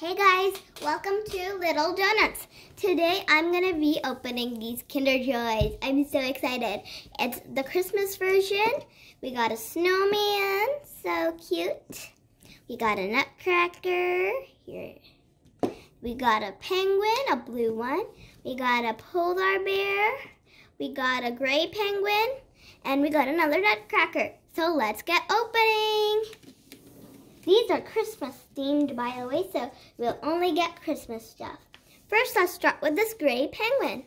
Hey guys, welcome to Little Donuts. Today I'm gonna be opening these Kinder Joys. I'm so excited. It's the Christmas version. We got a snowman, so cute. We got a nutcracker, here. We got a penguin, a blue one. We got a polar bear. We got a gray penguin. And we got another nutcracker. So let's get opening. These are Christmas themed, by the way, so we'll only get Christmas stuff. First, let's start with this gray penguin.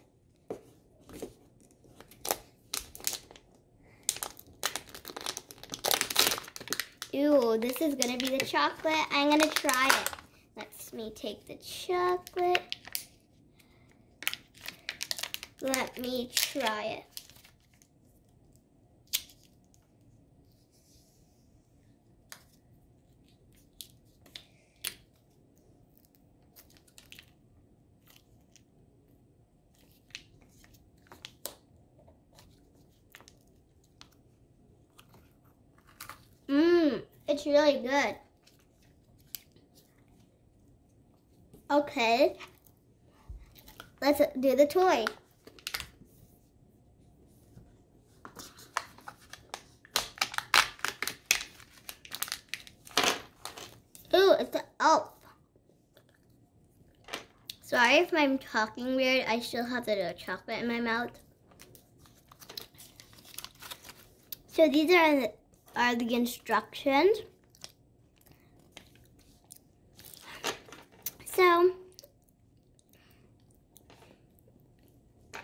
Ooh, this is gonna be the chocolate. I'm gonna try it. Let me take the chocolate. Let me try it. Mmm, it's really good. Okay, let's do the toy. Ooh, it's an elf. Sorry if I'm talking weird. I still have the chocolate in my mouth. So these are the are the instructions. So,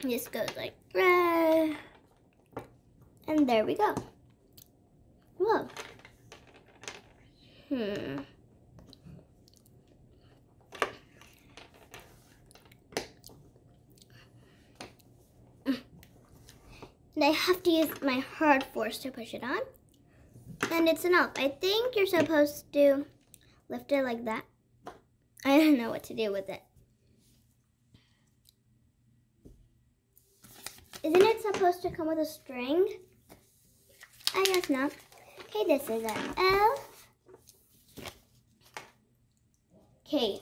this goes like red, and there we go. Whoa. Hmm. And I have to use my hard force to push it on. And it's enough. I think you're supposed to lift it like that. I don't know what to do with it. Isn't it supposed to come with a string? I guess not. Okay, this is an elf. Okay,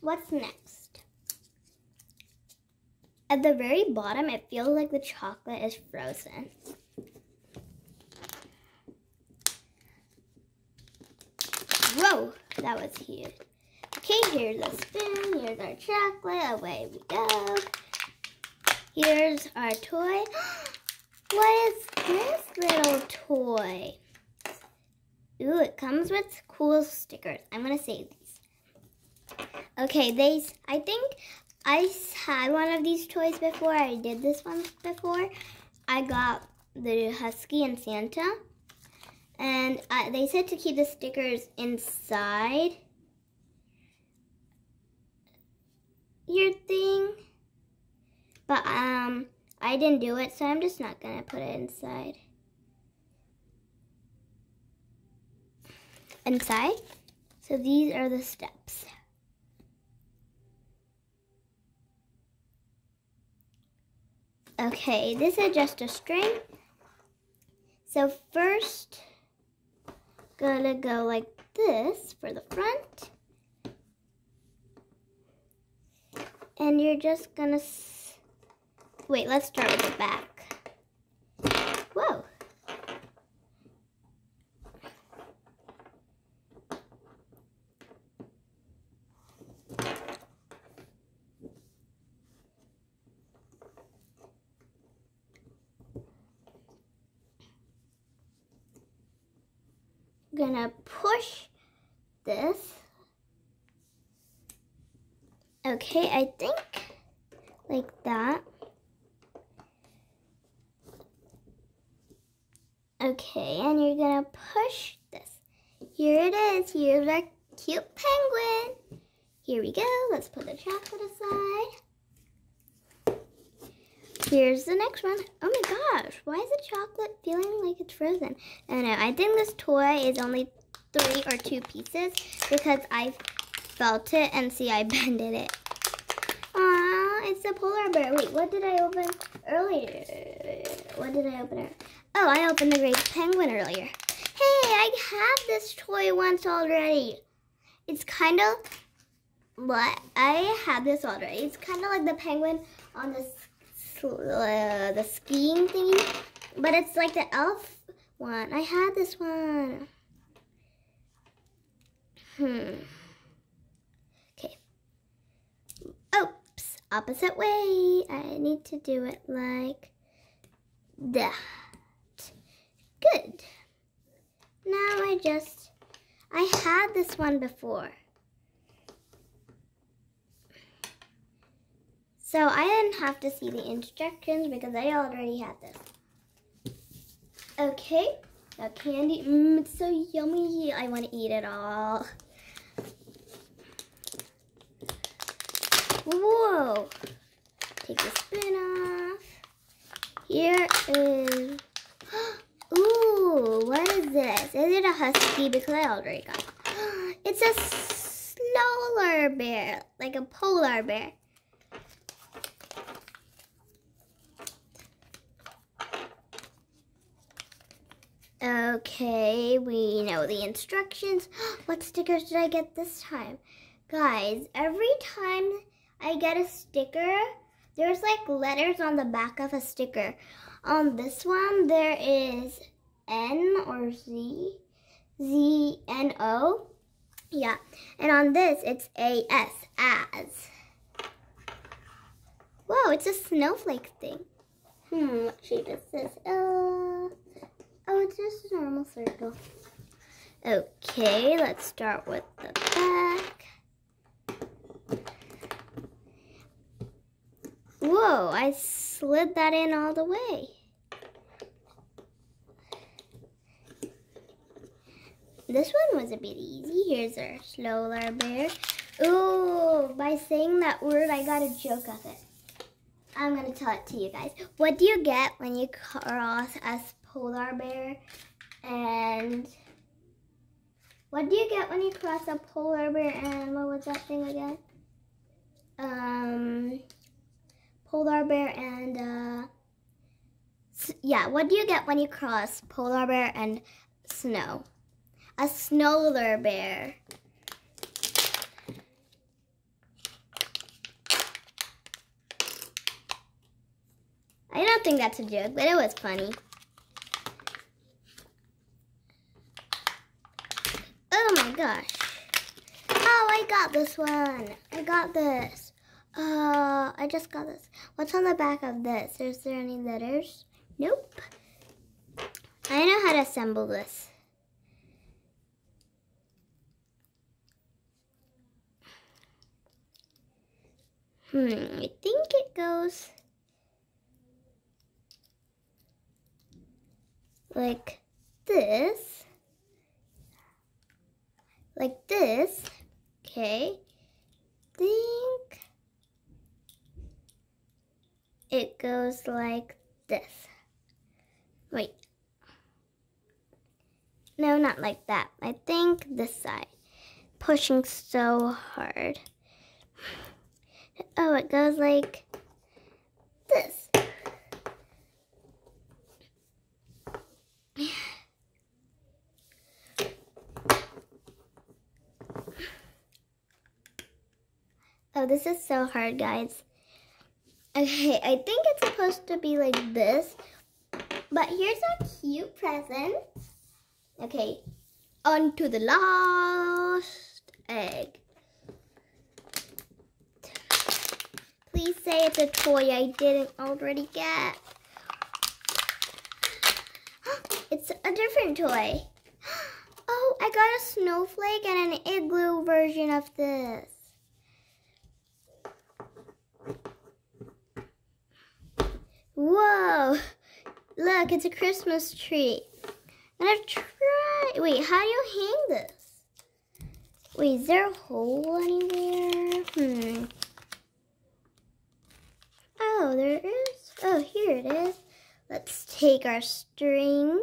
what's next? At the very bottom, it feels like the chocolate is frozen. Whoa, that was huge. Okay, here's a spoon, here's our chocolate, away we go. Here's our toy. what is this little toy? Ooh, it comes with cool stickers. I'm gonna save these. Okay, these, I think I had one of these toys before. I did this one before. I got the Husky and Santa. And uh, they said to keep the stickers inside your thing. Um, I didn't do it, so I'm just not going to put it inside. Inside. So these are the steps. Okay, this is just a string. So first, gonna go like this for the front. And you're just gonna, wait, let's start with the back. Whoa. gonna push this. Okay, I think like that. Okay, and you're gonna push this. Here it is. Here's our cute penguin. Here we go. Let's put the chocolate aside. Here's the next one. Oh my gosh, why is the chocolate feeling like it's frozen? I don't know. I think this toy is only three or two pieces because I felt it and see I bended it. Aww, it's the polar bear. Wait, what did I open earlier? What did I open? Earlier? Oh, I opened the great penguin earlier. Hey, I had this toy once already. It's kind of what I had this already. It's kind of like the penguin on the uh, the skiing thingy, but it's like the elf one. I had this one. Hmm. Okay. Oops, opposite way. I need to do it like that. Good. Now I just, I had this one before. So I didn't have to see the instructions because I already had this. Okay, the candy, mmm, it's so yummy. I want to eat it all. Whoa, take the spin off. Here is, ooh, what is this? Is it a husky? Because I already got it. It's a solar bear, like a polar bear. Okay, we know the instructions. What stickers did I get this time? Guys, every time I get a sticker, there's like letters on the back of a sticker. On this one, there is N or Z, Z, N, O. Yeah, and on this, it's A, S, as. Whoa, it's a snowflake thing. Hmm, what shape is this? Uh, Oh, it's just a normal circle. Okay, let's start with the back. Whoa, I slid that in all the way. This one was a bit easy. Here's our Slower Bear. Ooh, by saying that word, I got a joke of it. I'm going to tell it to you guys. What do you get when you cross a polar bear and what do you get when you cross a polar bear and what was that thing again? Um, polar bear and uh, yeah, what do you get when you cross polar bear and snow? A snowler bear. I don't think that's a joke, but it was funny. Oh my gosh. Oh, I got this one. I got this. Uh, I just got this. What's on the back of this? Is there any letters? Nope. I know how to assemble this. Hmm, I think it goes like this like this. Okay. Think it goes like this. Wait. No, not like that. I think this side. Pushing so hard. Oh, it goes like this. Oh, this is so hard, guys. Okay, I think it's supposed to be like this. But here's a cute present. Okay, on to the last egg. Please say it's a toy I didn't already get. It's a different toy. Oh, I got a snowflake and an igloo version of this. Whoa! Look, it's a Christmas tree. I'm gonna try. Wait, how do you hang this? Wait, is there a hole anywhere? Hmm. Oh, there is. Oh, here it is. Let's take our string.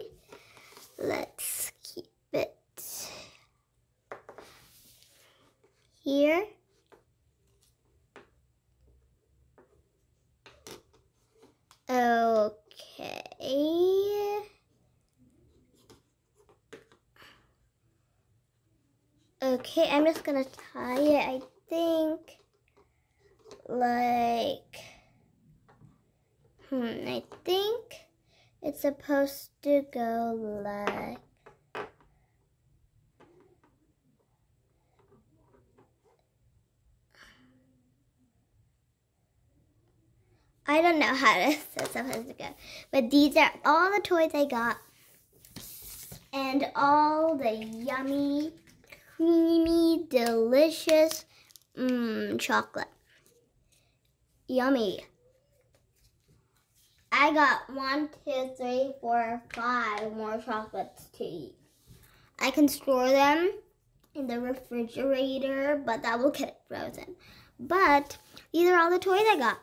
Let's keep it here. Okay. Okay, I'm just gonna tie it. I think like, hmm, I think it's supposed to go like, I don't know how this is supposed to go. But these are all the toys I got. And all the yummy, creamy, delicious mmm, chocolate. Yummy. I got one, two, three, four, five more chocolates to eat. I can store them in the refrigerator, but that will get it frozen. But these are all the toys I got.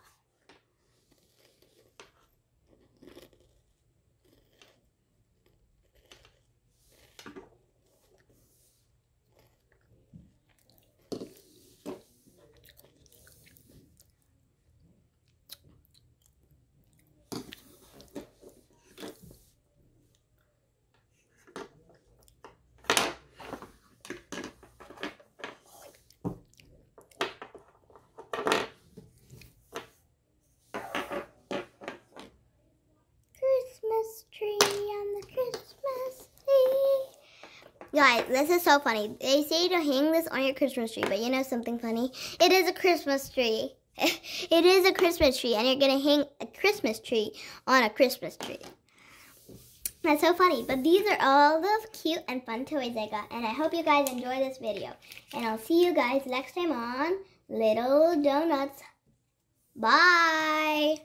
Guys, this is so funny. They say to hang this on your Christmas tree, but you know something funny? It is a Christmas tree. it is a Christmas tree, and you're going to hang a Christmas tree on a Christmas tree. That's so funny. But these are all the cute and fun toys I got. And I hope you guys enjoy this video. And I'll see you guys next time on Little Donuts. Bye.